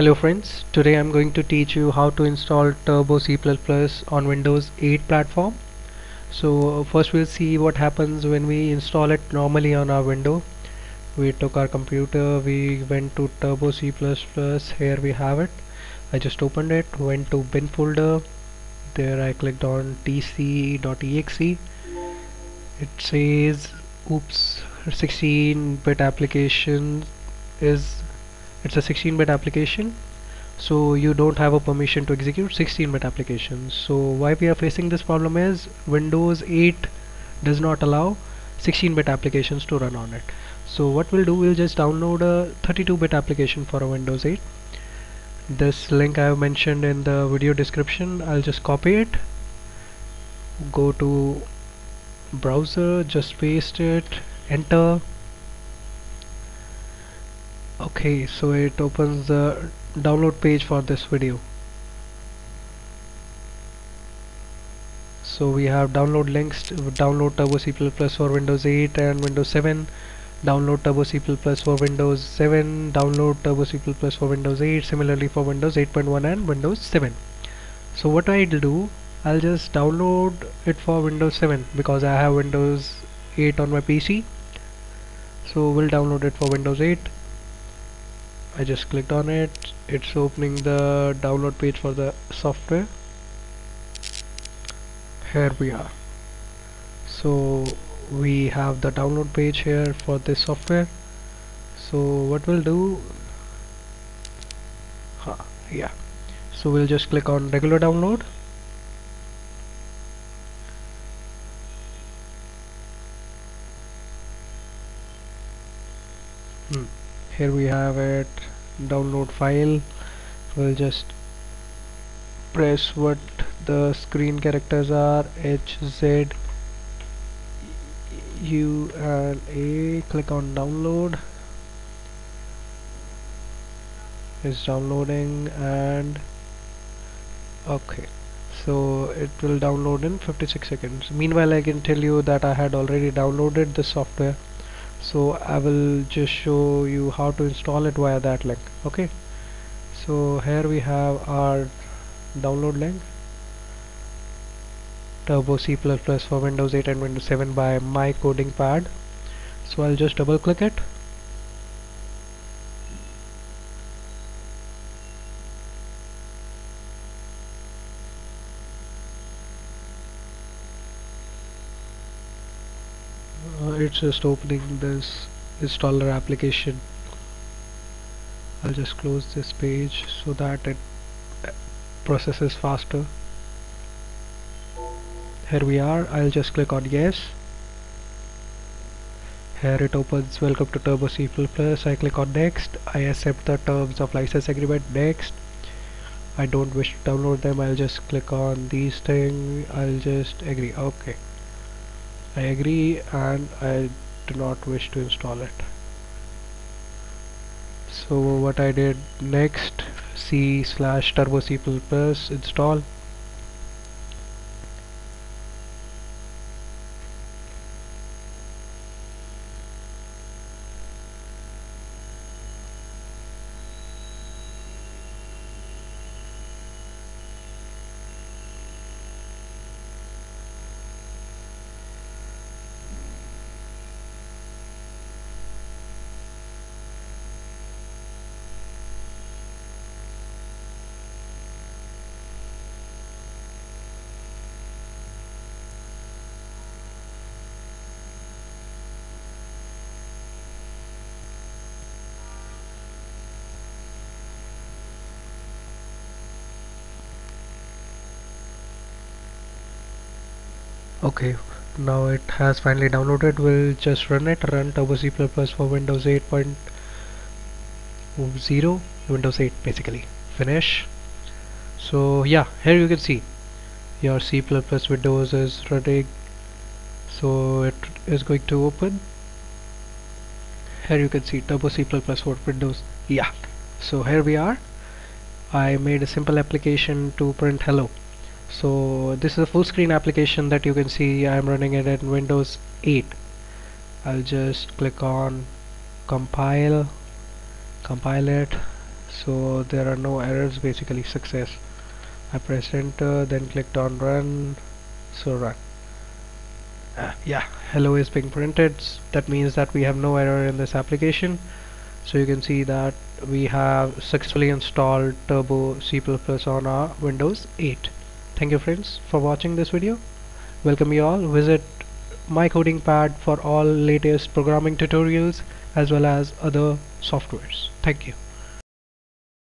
Hello friends, today I'm going to teach you how to install Turbo C++ on Windows 8 platform. So first we'll see what happens when we install it normally on our window. We took our computer, we went to Turbo C++, here we have it. I just opened it, went to bin folder, there I clicked on tc.exe. It says, oops, 16-bit application is it's a 16-bit application so you don't have a permission to execute 16-bit applications so why we are facing this problem is Windows 8 does not allow 16-bit applications to run on it. So what we'll do we'll just download a 32-bit application for a Windows 8 this link I have mentioned in the video description I'll just copy it go to browser just paste it enter okay so it opens the download page for this video. So we have download links download Turbo C++ for Windows 8 and Windows 7 download Turbo C++ for Windows 7 download Turbo C++ for Windows 8 similarly for Windows 8.1 and Windows 7 so what I'll do I'll just download it for Windows 7 because I have Windows 8 on my PC so we'll download it for Windows 8 I just clicked on it. It's opening the download page for the software. Here we are. So we have the download page here for this software. So what we'll do huh, yeah. So we'll just click on regular download. Hmm here we have it. Download file. We'll just press what the screen characters are. H Z U and A. Click on download. It's downloading and okay. So it will download in 56 seconds. Meanwhile I can tell you that I had already downloaded the software so I will just show you how to install it via that link okay? So here we have our download link. Turbo C++ for Windows 8 and Windows 7 by my coding pad. So I'll just double click it uh, it's just opening this installer application. I'll just close this page so that it processes faster. Here we are. I'll just click on yes. Here it opens. Welcome to Turbo C++ I click on next. I accept the terms of license agreement. Next. I don't wish to download them. I'll just click on these things I'll just agree. Okay I agree and I do not wish to install it. So what I did next C slash turbo C++ install okay now it has finally downloaded. We'll just run it. Run turbo c++ for windows 8.0 windows 8 basically. Finish. So yeah here you can see. Your c++ windows is running. So it is going to open. Here you can see turbo c++ for windows. Yeah. So here we are. I made a simple application to print hello so this is a full screen application that you can see. I'm running it in Windows 8 I'll just click on compile compile it. So there are no errors basically success. I pressed enter then clicked on run. So run. Uh, yeah hello is being printed. That means that we have no error in this application. So you can see that we have successfully installed Turbo C++ on our Windows 8 thank you friends for watching this video. Welcome you all. Visit my coding pad for all latest programming tutorials as well as other softwares. Thank you